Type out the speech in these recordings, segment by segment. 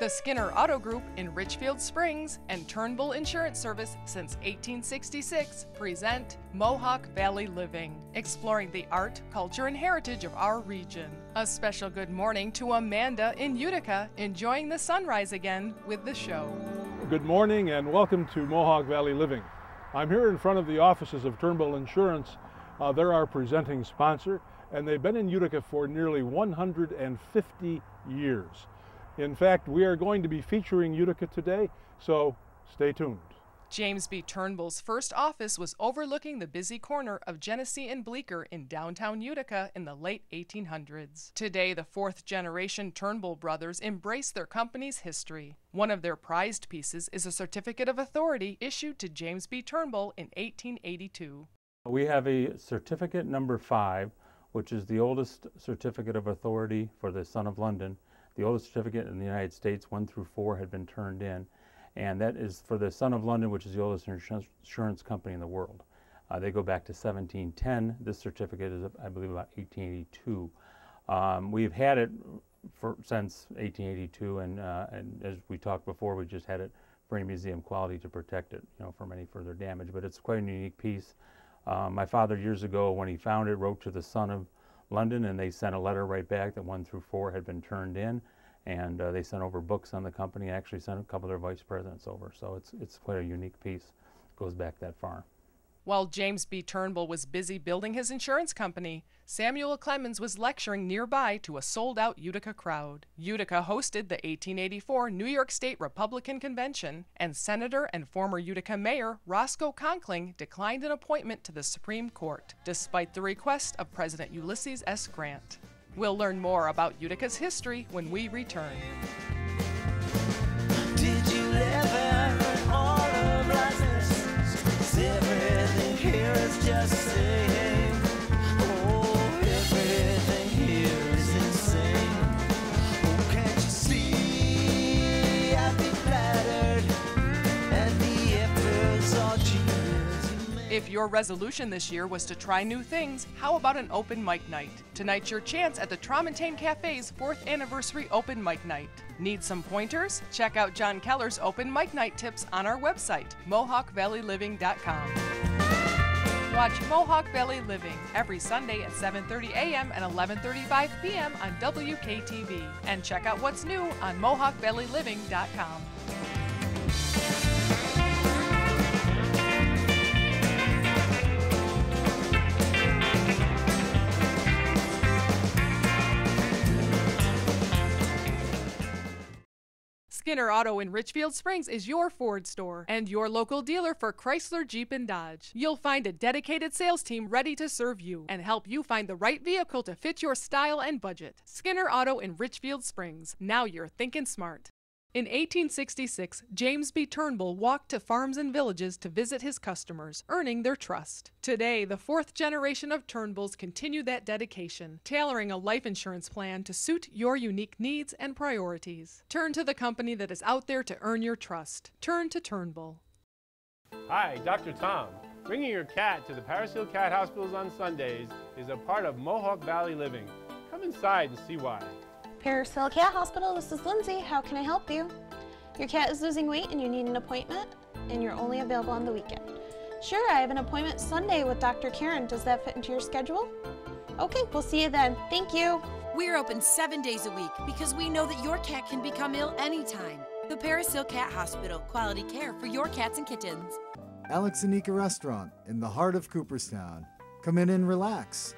The Skinner Auto Group in Richfield Springs and Turnbull Insurance Service since 1866 present Mohawk Valley Living, exploring the art, culture, and heritage of our region. A special good morning to Amanda in Utica, enjoying the sunrise again with the show. Good morning and welcome to Mohawk Valley Living. I'm here in front of the offices of Turnbull Insurance. Uh, they're our presenting sponsor, and they've been in Utica for nearly 150 years. In fact, we are going to be featuring Utica today, so stay tuned. James B. Turnbull's first office was overlooking the busy corner of Genesee and Bleecker in downtown Utica in the late 1800s. Today, the fourth generation Turnbull brothers embrace their company's history. One of their prized pieces is a certificate of authority issued to James B. Turnbull in 1882. We have a certificate number five, which is the oldest certificate of authority for the Sun of London the oldest certificate in the United States, one through four, had been turned in, and that is for the Sun of London, which is the oldest insurance company in the world. Uh, they go back to 1710. This certificate is, I believe, about 1882. Um, we've had it for, since 1882, and, uh, and as we talked before, we just had it for any museum quality to protect it, you know, from any further damage. But it's quite a unique piece. Uh, my father, years ago, when he found it, wrote to the Sun of London, and they sent a letter right back that one through four had been turned in, and uh, they sent over books on the company. Actually, sent a couple of their vice presidents over, so it's it's quite a unique piece. It goes back that far. While James B. Turnbull was busy building his insurance company, Samuel Clemens was lecturing nearby to a sold out Utica crowd. Utica hosted the 1884 New York State Republican Convention, and Senator and former Utica Mayor Roscoe Conkling declined an appointment to the Supreme Court, despite the request of President Ulysses S. Grant. We'll learn more about Utica's history when we return. If your resolution this year was to try new things, how about an open mic night? Tonight's your chance at the Tramontane Cafe's 4th anniversary open mic night. Need some pointers? Check out John Keller's open mic night tips on our website, mohawkvalleyliving.com. Watch Mohawk Valley Living every Sunday at 7:30 a.m. and 11:35 p.m. on WKTV and check out what's new on mohawkvalleyliving.com. Skinner Auto in Richfield Springs is your Ford store and your local dealer for Chrysler, Jeep, and Dodge. You'll find a dedicated sales team ready to serve you and help you find the right vehicle to fit your style and budget. Skinner Auto in Richfield Springs. Now you're thinking smart. In 1866, James B. Turnbull walked to farms and villages to visit his customers, earning their trust. Today, the fourth generation of Turnbulls continue that dedication, tailoring a life insurance plan to suit your unique needs and priorities. Turn to the company that is out there to earn your trust. Turn to Turnbull. Hi, Dr. Tom. Bringing your cat to the Paris Hill Cat Hospitals on Sundays is a part of Mohawk Valley Living. Come inside and see why. Paris Hill Cat Hospital, this is Lindsay. How can I help you? Your cat is losing weight and you need an appointment, and you're only available on the weekend. Sure, I have an appointment Sunday with Dr. Karen. Does that fit into your schedule? Okay, we'll see you then. Thank you. We're open seven days a week because we know that your cat can become ill anytime. The Paris Hill Cat Hospital, quality care for your cats and kittens. Alex and Ika Restaurant in the heart of Cooperstown. Come in and relax.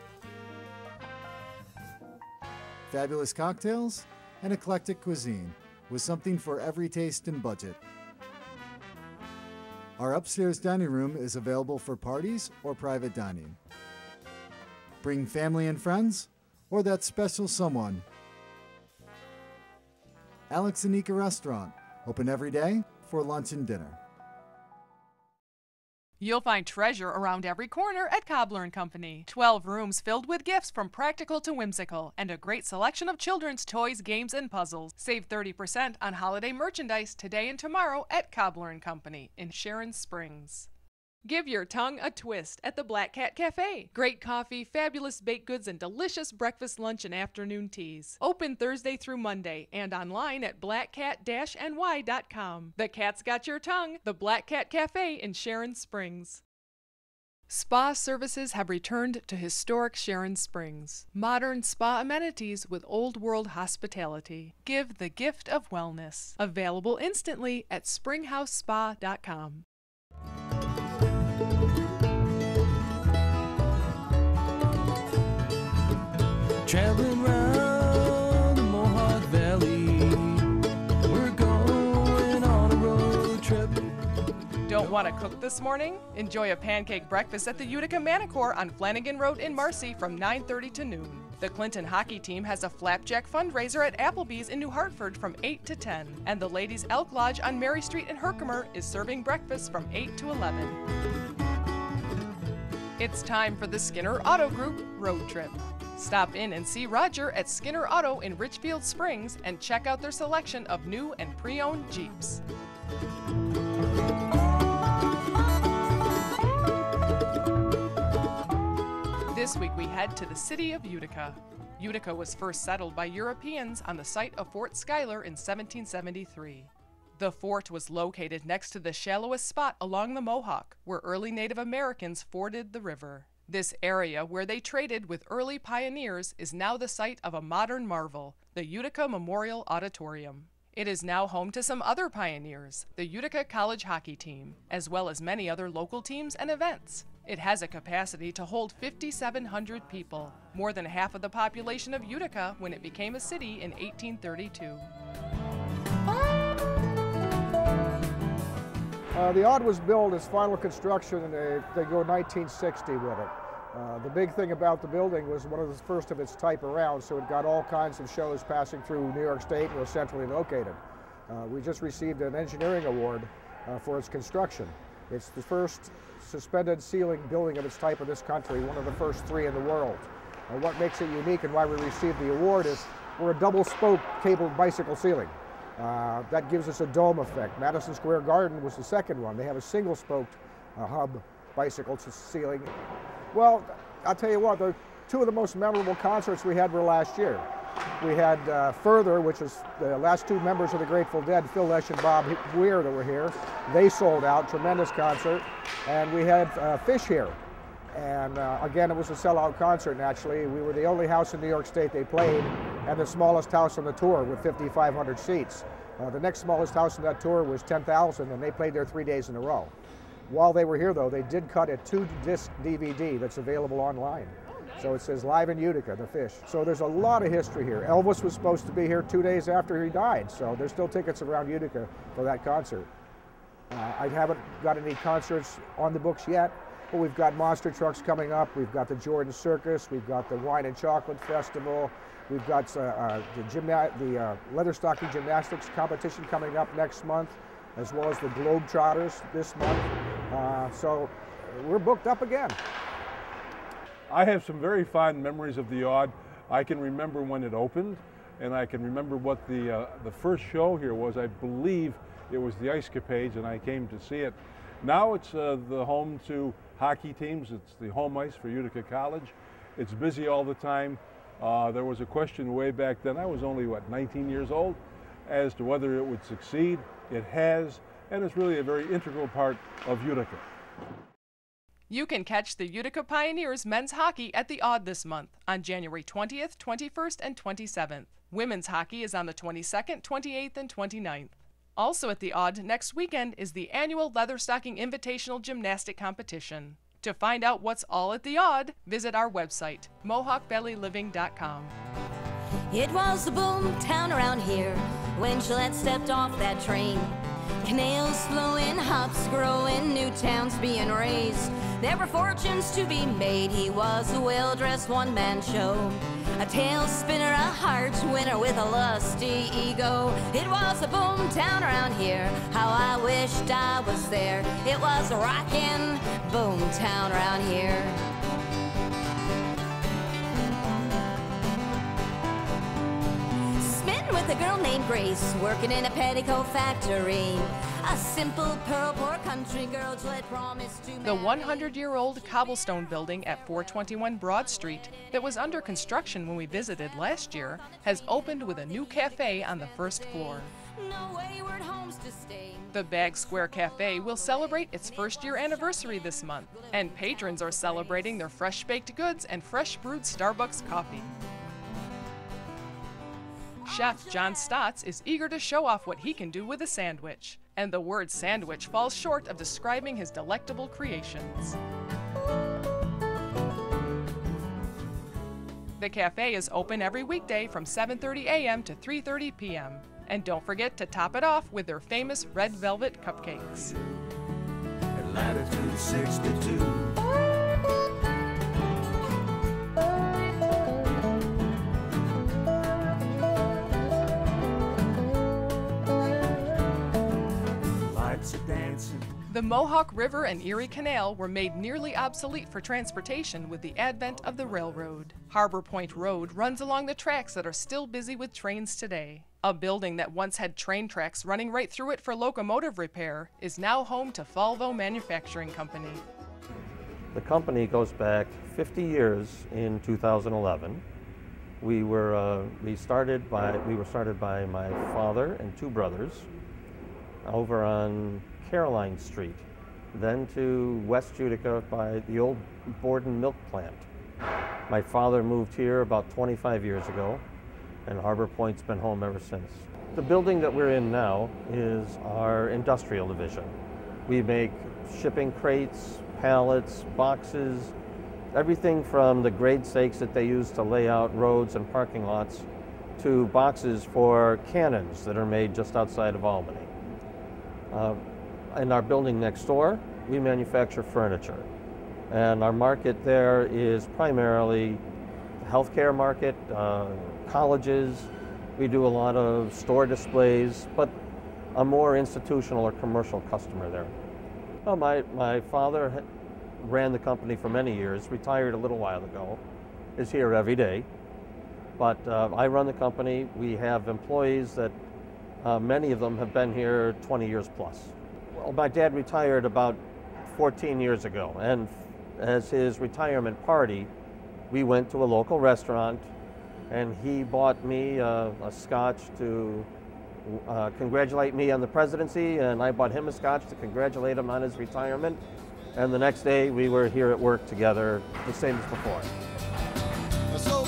Fabulous cocktails and eclectic cuisine with something for every taste and budget. Our upstairs dining room is available for parties or private dining. Bring family and friends or that special someone. Alex and Ika Restaurant, open every day for lunch and dinner. You'll find treasure around every corner at Cobbler & Company. 12 rooms filled with gifts from practical to whimsical, and a great selection of children's toys, games, and puzzles. Save 30% on holiday merchandise today and tomorrow at Cobbler & Company in Sharon Springs. Give your tongue a twist at the Black Cat Cafe. Great coffee, fabulous baked goods, and delicious breakfast, lunch, and afternoon teas. Open Thursday through Monday and online at blackcat-ny.com. The cat's got your tongue. The Black Cat Cafe in Sharon Springs. Spa services have returned to historic Sharon Springs. Modern spa amenities with old world hospitality. Give the gift of wellness. Available instantly at springhousespa.com. Traveling round the Mohawk Valley. We're going on a road trip. Don't want to cook this morning? Enjoy a pancake breakfast at the Utica Maennerchor on Flanagan Road in Marcy from 9:30 to noon. The Clinton hockey team has a flapjack fundraiser at Applebee's in New Hartford from 8 to 10, and the Ladies Elk Lodge on Mary Street in Herkimer is serving breakfast from 8 to 11. It's time for the Skinner Auto Group road trip. Stop in and see Roger at Skinner Auto in Richfield Springs and check out their selection of new and pre owned Jeeps. This week we head to the city of Utica. Utica was first settled by Europeans on the site of Fort Schuyler in 1773. The fort was located next to the shallowest spot along the Mohawk, where early Native Americans forded the river. This area, where they traded with early pioneers, is now the site of a modern marvel, the Utica Memorial Auditorium. It is now home to some other pioneers, the Utica College hockey team, as well as many other local teams and events. It has a capacity to hold 5,700 people, more than half of the population of Utica when it became a city in 1832. Uh, the Aud was built as final construction, they, they go 1960 with it. Uh, the big thing about the building was one of the first of its type around, so it got all kinds of shows passing through New York State and was centrally located. Uh, we just received an engineering award uh, for its construction. It's the first suspended ceiling building of its type in this country, one of the first three in the world. Uh, what makes it unique and why we received the award is we're a double spoke cabled bicycle ceiling. Uh, that gives us a dome effect. Madison Square Garden was the second one. They have a single spoked hub bicycle ceiling. Well, I'll tell you what, the two of the most memorable concerts we had were last year. We had uh, Further, which is the last two members of the Grateful Dead, Phil Lesh and Bob Weir, that were here. They sold out, tremendous concert. And we had uh, Phish here. And uh, again, it was a sellout concert, naturally. We were the only house in New York State they played, and the smallest house on the tour with 5,500 seats. Uh, the next smallest house on that tour was 10,000, and they played there three days in a row. While they were here, though, they did cut a two disc DVD that's available online. So it says Live in Utica, the Phish. So there's a lot of history here. Elvis was supposed to be here two days after he died, so there's still tickets around Utica for that concert. Uh, I haven't got any concerts on the books yet, but we've got monster trucks coming up. We've got the Jordan Circus. We've got the Wine and Chocolate Festival. We've got uh, uh, the, gymna- the uh, leather stocking gymnastics competition coming up next month, as well as the Globetrotters this month. Uh, so we're booked up again. I have some very fond memories of the Aud. I can remember when it opened, and I can remember what the uh, the first show here was. I believe it was the Ice Capades, and I came to see it. Now it's uh, the home to hockey teams. It's the home ice for Utica College. It's busy all the time. Uh, there was a question way back then. I was only what 19 years old, as to whether it would succeed. It has, and it's really a very integral part of Utica. You can catch the Utica Pioneers men's hockey at the Aud this month on January 20th, 21st, and 27th. Women's hockey is on the 22nd, 28th, and 29th. Also at the Aud next weekend is the annual Leatherstocking Invitational Gymnastic Competition. To find out what's all at the Aud, visit our website, mohawkvalleyliving.com. It was the boom town around here when Gillette stepped off that train. Canals flowing, hops growing, new towns being raised. There were fortunes to be made. He was a well dressed one man show. A tail spinner, a heart winner with a lusty ego. It was a boom town around here. How I wished I was there. It was a rockin' boom town around here. With a girl named Grace, working in a petticoat factory. A simple pearl poor country girl Gillette promised to The 100 year old cobblestone building at 421 Broad Street, that was under construction when we visited last year, has opened with a new cafe on the first floor. No wayward homes to stay. The Bag Square Cafe will celebrate its first year anniversary this month, and patrons are celebrating their fresh baked goods and fresh brewed Starbucks coffee. Chef John Stotts is eager to show off what he can do with a sandwich, and the word sandwich falls short of describing his delectable creations. The cafe is open every weekday from 7:30 a.m. to 3:30 p.m. And don't forget to top it off with their famous red velvet cupcakes. At latitude 62. The Mohawk River and Erie Canal were made nearly obsolete for transportation with the advent of the railroad. Harbor Point Road runs along the tracks that are still busy with trains today. A building that once had train tracks running right through it for locomotive repair is now home to Falvo Manufacturing Company. The company goes back 50 years in 2011. We were uh, we started by we were started by my father and two brothers over on Caroline Street, then to West Utica by the old Borden milk plant. My father moved here about 25 years ago, and Harbor Point's been home ever since. The building that we're in now is our industrial division. We make shipping crates, pallets, boxes, everything from the grade stakes that they use to lay out roads and parking lots to boxes for cannons that are made just outside of Albany. Uh, in our building next door, we manufacture furniture. And our market there is primarily the healthcare market, uh, colleges. We do a lot of store displays, but a more institutional or commercial customer there. Well, my, my father ran the company for many years, retired a little while ago, is here every day. But uh, I run the company. We have employees that uh, many of them have been here 20 years plus. Well, my dad retired about 14 years ago, and as his retirement party, we went to a local restaurant, and he bought me uh, a scotch to uh, congratulate me on the presidency, and I bought him a scotch to congratulate him on his retirement. And the next day, we were here at work together, the same as before. So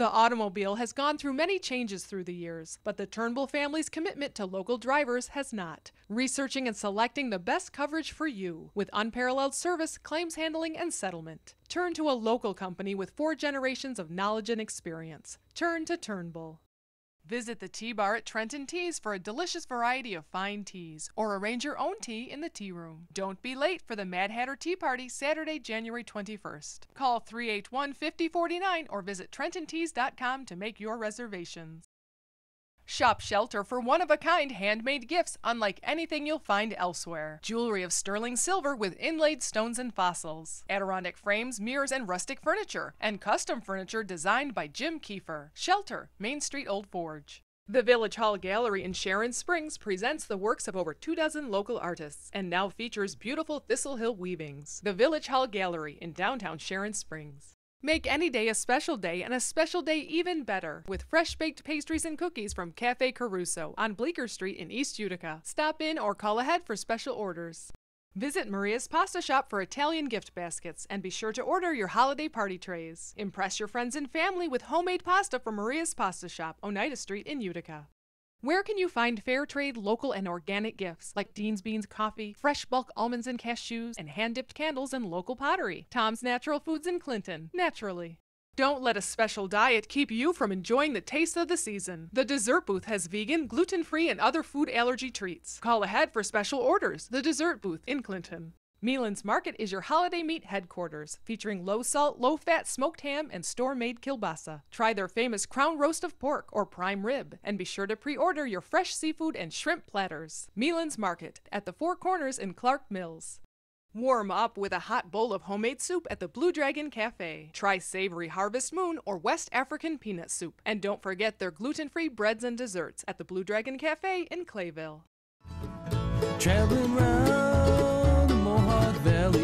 The automobile has gone through many changes through the years, but the Turnbull family's commitment to local drivers has not. Researching and selecting the best coverage for you with unparalleled service, claims handling, and settlement. Turn to a local company with four generations of knowledge and experience. Turn to Turnbull. Visit the tea bar at Trenton Teas for a delicious variety of fine teas, or arrange your own tea in the tea room. Don't be late for the Mad Hatter Tea Party Saturday, January 21st. Call 381 5049 or visit TrentonTeas.com to make your reservations. Shop Shelter for one of a kind handmade gifts unlike anything you'll find elsewhere. Jewelry of sterling silver with inlaid stones and fossils. Adirondack frames, mirrors, and rustic furniture. And custom furniture designed by Jim Kiefer. Shelter, Main Street Old Forge. The Village Hall Gallery in Sharon Springs presents the works of over two dozen local artists and now features beautiful Thistle Hill weavings. The Village Hall Gallery in downtown Sharon Springs. Make any day a special day and a special day even better with fresh baked pastries and cookies from Cafe Caruso on Bleecker Street in East Utica. Stop in or call ahead for special orders. Visit Maria's Pasta Shop for Italian gift baskets and be sure to order your holiday party trays. Impress your friends and family with homemade pasta from Maria's Pasta Shop, Oneida Street in Utica. Where can you find fair trade, local, and organic gifts like Dean's Beans coffee, fresh bulk almonds and cashews, and hand dipped candles and local pottery? Tom's Natural Foods in Clinton, naturally. Don't let a special diet keep you from enjoying the taste of the season. The dessert booth has vegan, gluten free, and other food allergy treats. Call ahead for special orders. The dessert booth in Clinton. Meelan's Market is your holiday meat headquarters, featuring low salt, low fat smoked ham and store made kielbasa. Try their famous crown roast of pork or prime rib, and be sure to pre order your fresh seafood and shrimp platters. Meelan's Market at the Four Corners in Clark Mills. Warm up with a hot bowl of homemade soup at the Blue Dragon Cafe. Try savory Harvest Moon or West African peanut soup. And don't forget their gluten free breads and desserts at the Blue Dragon Cafe in Clayville. Traveling round Mohawk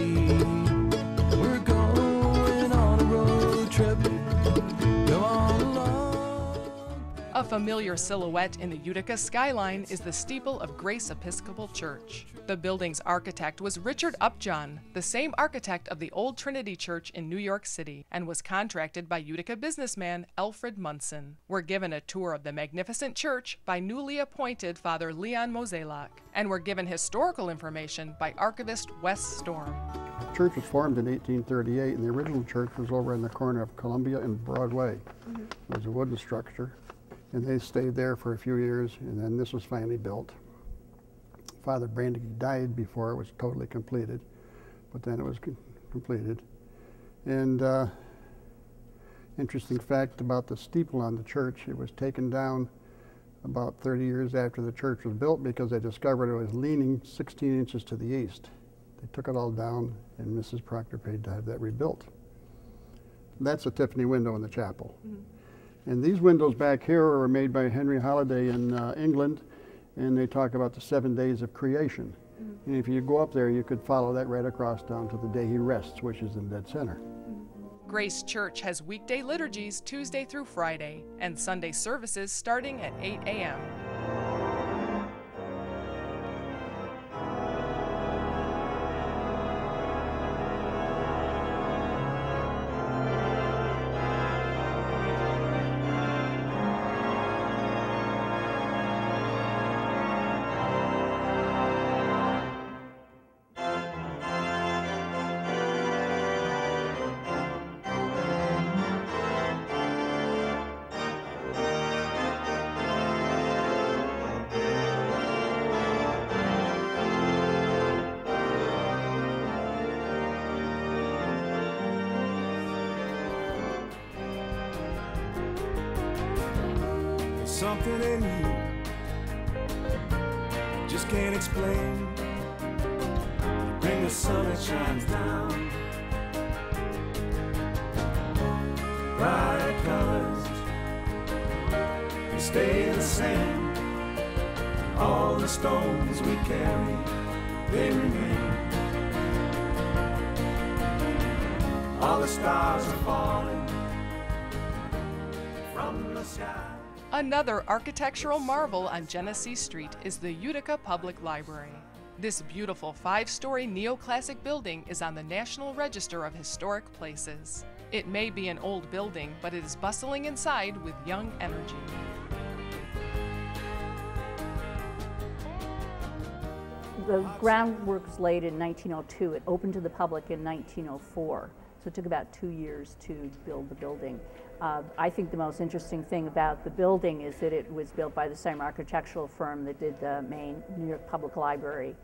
familiar silhouette in the Utica skyline is the steeple of Grace Episcopal Church. The building's architect was Richard Upjohn, the same architect of the Old Trinity Church in New York City, and was contracted by Utica businessman Alfred Munson. We're given a tour of the magnificent church by newly appointed Father Leon Moselak, and we're given historical information by archivist Wes Storm. The church was formed in 1838, and the original church was over in the corner of Columbia and Broadway. Mm-hmm. It was a wooden structure, and they stayed there for a few years, and then this was finally built. Father Brandy died before it was totally completed, but then it was com- completed. And uh, interesting fact about the steeple on the church, it was taken down about 30 years after the church was built because they discovered it was leaning 16 inches to the east. They took it all down, and Mrs. Proctor paid to have that rebuilt. That's a Tiffany window in the chapel. And these windows back here are made by Henry Holiday in uh, England, and they talk about the seven days of creation. And if you go up there, you could follow that right across down to the day he rests, which is in dead center. Grace Church has weekday liturgies Tuesday through Friday and Sunday services starting at 8 a.m. something in you just can't explain. Bring the sun that shines down. Bright colors, you stay the same. All the stones we carry, they remain. All the stars are falling from the sky. Another architectural marvel on Genesee Street is the Utica Public Library. This beautiful five story neoclassic building is on the National Register of Historic Places. It may be an old building, but it is bustling inside with young energy. The groundwork was laid in 1902. It opened to the public in 1904. So it took about two years to build the building. Uh, I think the most interesting thing about the building is that it was built by the same architectural firm that did the main New York Public Library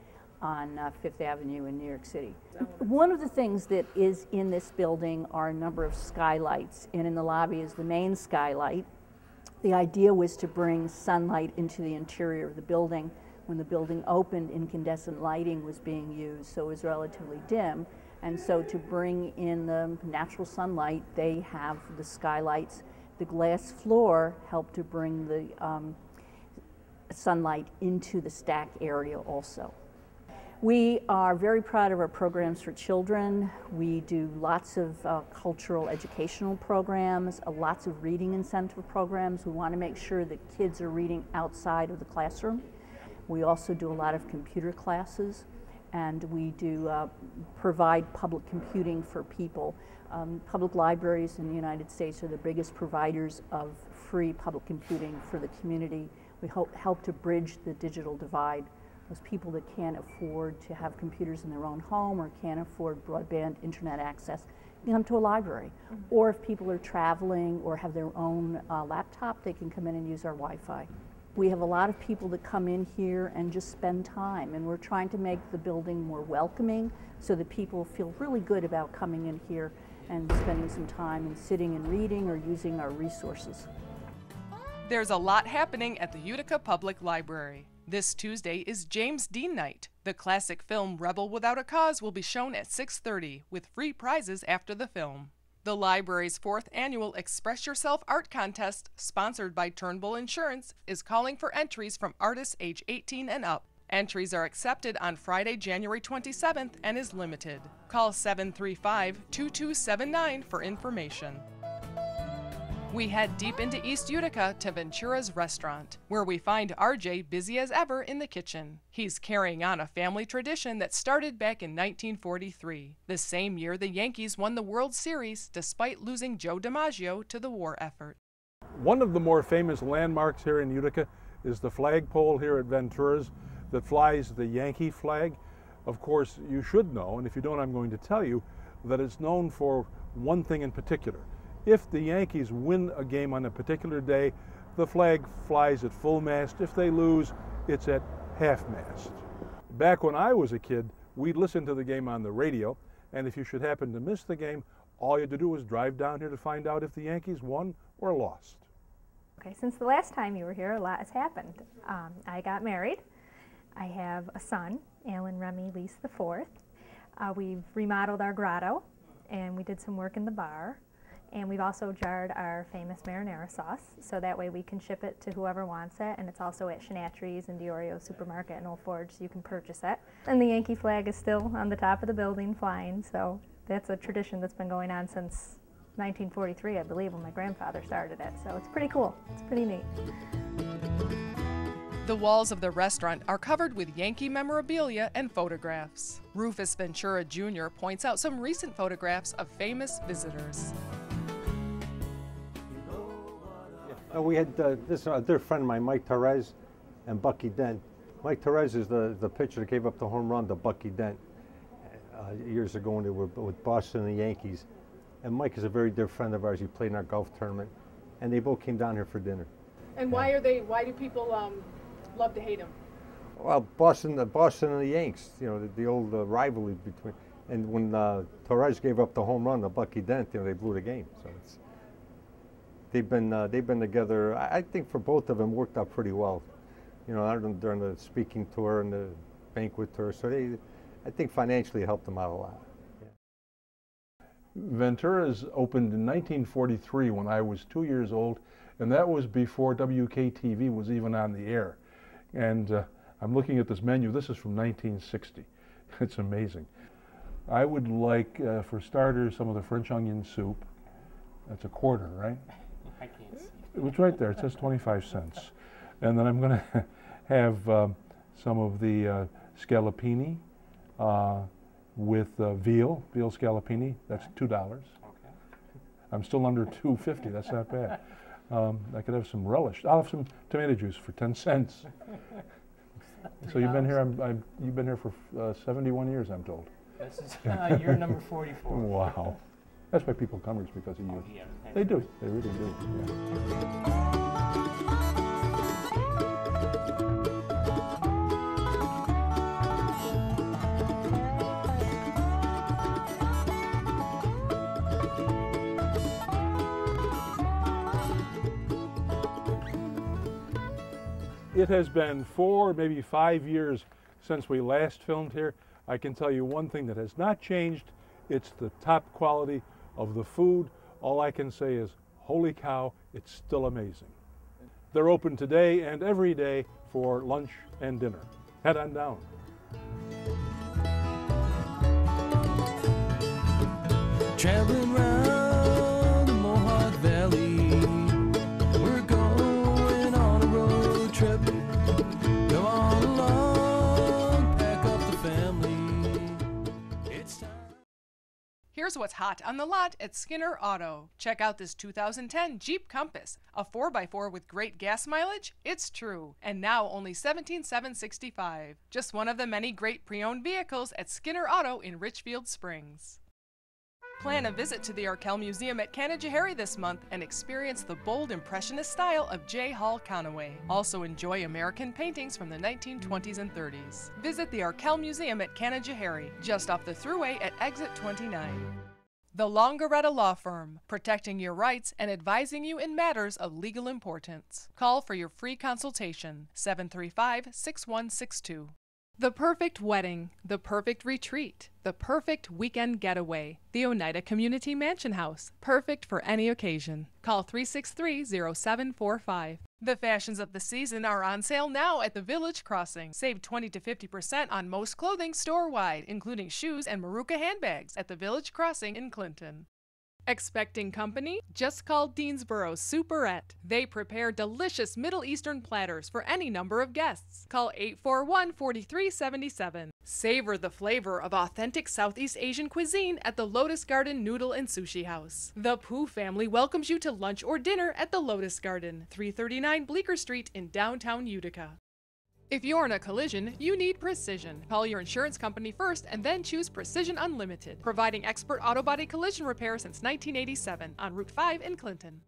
on uh, Fifth Avenue in New York City. One of the things that is in this building are a number of skylights, and in the lobby is the main skylight. The idea was to bring sunlight into the interior of the building. When the building opened, incandescent lighting was being used, so it was relatively dim. And so, to bring in the natural sunlight, they have the skylights. The glass floor helped to bring the um, sunlight into the stack area also. We are very proud of our programs for children. We do lots of uh, cultural educational programs, uh, lots of reading incentive programs. We want to make sure that kids are reading outside of the classroom. We also do a lot of computer classes, and we do uh, provide public computing for people. Um, public libraries in the United States are the biggest providers of free public computing for the community. We help, help to bridge the digital divide those people that can't afford to have computers in their own home or can't afford broadband internet access can come to a library. Or if people are traveling or have their own uh, laptop, they can come in and use our Wi Fi. We have a lot of people that come in here and just spend time, and we're trying to make the building more welcoming so that people feel really good about coming in here and spending some time and sitting and reading or using our resources. There's a lot happening at the Utica Public Library. This Tuesday is James Dean Night. The classic film Rebel Without a Cause will be shown at 6:30 with free prizes after the film. The library's fourth annual Express Yourself Art Contest, sponsored by Turnbull Insurance, is calling for entries from artists age 18 and up. Entries are accepted on Friday, January 27th and is limited. Call 735 2279 for information. We head deep into East Utica to Ventura's restaurant, where we find RJ busy as ever in the kitchen. He's carrying on a family tradition that started back in 1943, the same year the Yankees won the World Series despite losing Joe DiMaggio to the war effort. One of the more famous landmarks here in Utica is the flagpole here at Ventura's that flies the Yankee flag. Of course, you should know, and if you don't, I'm going to tell you, that it's known for one thing in particular. If the Yankees win a game on a particular day, the flag flies at full mast. If they lose, it's at half mast. Back when I was a kid, we'd listen to the game on the radio, and if you should happen to miss the game, all you had to do was drive down here to find out if the Yankees won or lost. Okay, since the last time you were here, a lot has happened. Um, I got married. I have a son, Alan Remy Lease IV. Uh, we've remodeled our grotto, and we did some work in the bar. And we've also jarred our famous marinara sauce, so that way we can ship it to whoever wants it. And it's also at Chanatry's and Diorio Supermarket in Old Forge, so you can purchase it. And the Yankee flag is still on the top of the building flying, so that's a tradition that's been going on since 1943, I believe, when my grandfather started it. So it's pretty cool. It's pretty neat. The walls of the restaurant are covered with Yankee memorabilia and photographs. Rufus Ventura Jr. points out some recent photographs of famous visitors. Uh, we had uh, this uh, dear friend of mine, Mike Torrez, and Bucky Dent. Mike Torrez is the, the pitcher that gave up the home run to Bucky Dent uh, years ago when they were with Boston and the Yankees. And Mike is a very dear friend of ours. He played in our golf tournament, and they both came down here for dinner. And why are they? Why do people um, love to hate him? Well, Boston, the Boston and the Yanks, you know, the, the old uh, rivalry between. And when uh, Torrez gave up the home run to Bucky Dent, you know, they blew the game. So they've been uh, they've been together. I, I think for both of them worked out pretty well. You know, during, during the speaking tour and the banquet tour. So they, I think financially helped them out a lot. Ventura's opened in 1943 when I was two years old, and that was before WKTV was even on the air. And uh, I'm looking at this menu. This is from 1960. It's amazing. I would like, uh, for starters, some of the French onion soup. That's a quarter, right? I can't see. It's right there. It says 25 cents. And then I'm going to have um, some of the uh, scallopini uh, with uh, veal, veal scallopini. That's two dollars. Okay. I'm still under 250. That's not bad. Um, I could have some relish. I'll have some tomato juice for 10 cents. so you've been here. I'm, I'm, you've been here for uh, 71 years, I'm told. This is uh, year number 44. Wow. That's why people come here is because of you. Oh, yeah. They do. They really do. yeah. It has been four, maybe five years since we last filmed here. I can tell you one thing that has not changed. It's the top quality of the food. All I can say is, holy cow, it's still amazing. They're open today and every day for lunch and dinner. Head on down. Traveling round Here's what's hot on the lot at Skinner Auto. Check out this 2010 Jeep Compass, a 4x4 with great gas mileage. It's true, and now only 17,765. Just one of the many great pre-owned vehicles at Skinner Auto in Richfield Springs. Plan a visit to the Arkell Museum at Canajoharie this month and experience the bold Impressionist style of J. Hall Connaway. Also enjoy American paintings from the 1920s and 30s. Visit the Arkell Museum at Canajoharie, just off the thruway at exit 29. The Longaretta Law Firm, protecting your rights and advising you in matters of legal importance. Call for your free consultation 735 6162. The perfect wedding, the perfect retreat, the perfect weekend getaway. The Oneida Community Mansion House, perfect for any occasion. Call 363 0745. The fashions of the season are on sale now at the Village Crossing. Save 20 to 50% on most clothing store wide, including shoes and Maruca handbags at the Village Crossing in Clinton. Expecting company? Just call Deansboro Superette. They prepare delicious Middle Eastern platters for any number of guests. Call 841 4377. Savor the flavor of authentic Southeast Asian cuisine at the Lotus Garden Noodle and Sushi House. The Pooh family welcomes you to lunch or dinner at the Lotus Garden, 339 Bleecker Street in downtown Utica. If you're in a collision, you need Precision. Call your insurance company first and then choose Precision Unlimited, providing expert auto body collision repair since 1987 on Route 5 in Clinton.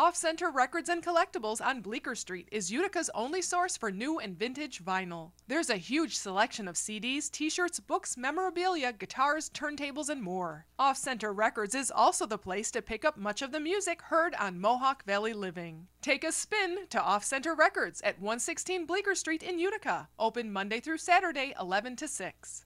Off Center Records and Collectibles on Bleecker Street is Utica's only source for new and vintage vinyl. There's a huge selection of CDs, t shirts, books, memorabilia, guitars, turntables, and more. Off Center Records is also the place to pick up much of the music heard on Mohawk Valley Living. Take a spin to Off Center Records at 116 Bleecker Street in Utica, open Monday through Saturday, 11 to 6.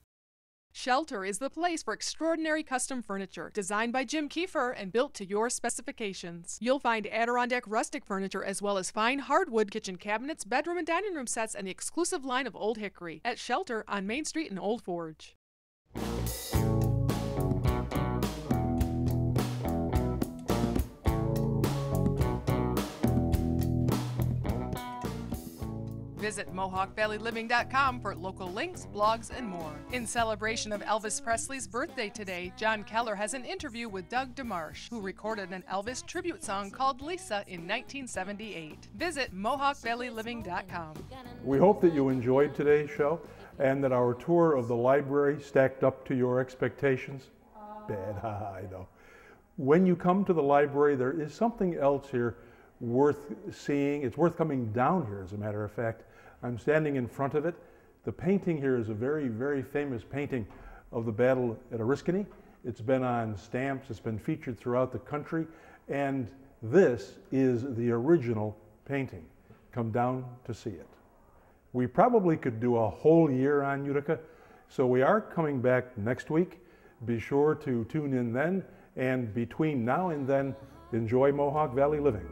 Shelter is the place for extraordinary custom furniture, designed by Jim Kiefer and built to your specifications. You'll find Adirondack rustic furniture as well as fine hardwood kitchen cabinets, bedroom and dining room sets, and the exclusive line of Old Hickory at Shelter on Main Street in Old Forge. Visit MohawkValleyLiving.com for local links, blogs, and more. In celebration of Elvis Presley's birthday today, John Keller has an interview with Doug DeMarsh, who recorded an Elvis tribute song called Lisa in 1978. Visit MohawkValleyLiving.com. We hope that you enjoyed today's show and that our tour of the library stacked up to your expectations. Bad, I know. When you come to the library, there is something else here worth seeing. It's worth coming down here, as a matter of fact. I'm standing in front of it. The painting here is a very, very famous painting of the battle at Oriskany. It's been on stamps, it's been featured throughout the country, and this is the original painting. Come down to see it. We probably could do a whole year on Utica, so we are coming back next week. Be sure to tune in then, and between now and then, enjoy Mohawk Valley living.